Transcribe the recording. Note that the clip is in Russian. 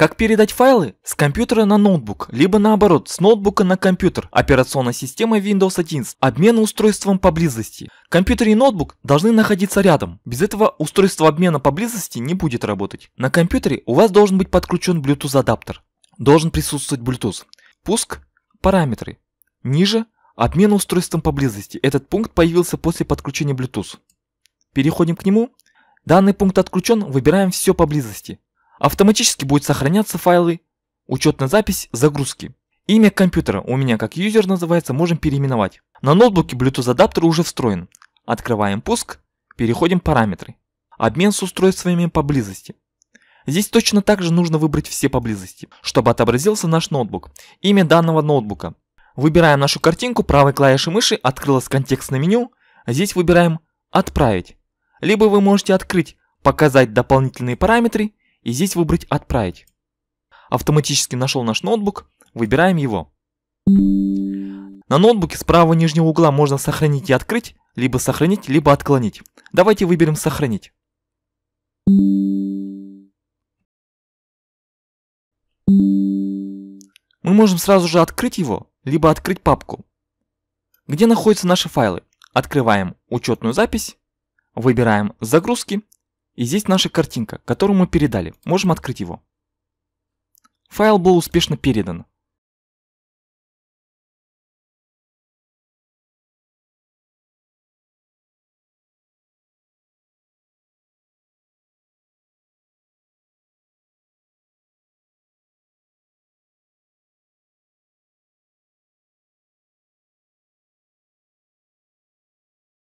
Как передать файлы с компьютера на ноутбук, либо наоборот, с ноутбука на компьютер, операционной системой Windows 11, обмен устройством поблизости. Компьютер и ноутбук должны находиться рядом, без этого устройство обмена поблизости не будет работать. На компьютере у вас должен быть подключен Bluetooth адаптер, должен присутствовать Bluetooth. Пуск, параметры. Ниже обмен устройством поблизости. Этот пункт появился после подключения Bluetooth. Переходим к нему. Данный пункт отключен, выбираем все поблизости. Автоматически будет сохраняться файлы, учетная запись, загрузки. Имя компьютера у меня как юзер называется, можем переименовать. На ноутбуке Bluetooth адаптер уже встроен. Открываем пуск, переходим параметры. Обмен с устройствами поблизости. Здесь точно так же нужно выбрать все поблизости, чтобы отобразился наш ноутбук. Имя данного ноутбука. Выбираем нашу картинку, правой клавишей мыши открылось контекстное меню. Здесь выбираем «Отправить». Либо вы можете открыть «Показать дополнительные параметры» и здесь выбрать «Отправить». Автоматически нашел наш ноутбук, выбираем его. На ноутбуке с правого нижнего угла можно сохранить и открыть, либо сохранить, либо отклонить. Давайте выберем «Сохранить». Мы можем сразу же открыть его, либо открыть папку. Где находятся наши файлы? Открываем учетную запись, выбираем «Загрузки» И здесь наша картинка, которую мы передали. Можем открыть его. Файл был успешно передан.